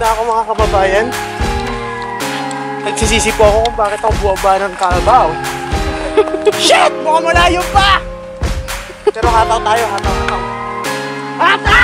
mga kababayan. Nagsisisi po ako kung bakit ako buwaba ng kalabaw. Shit! Mukhang malayo pa! Pero hataw tayo, hataw, hataw. Hataw!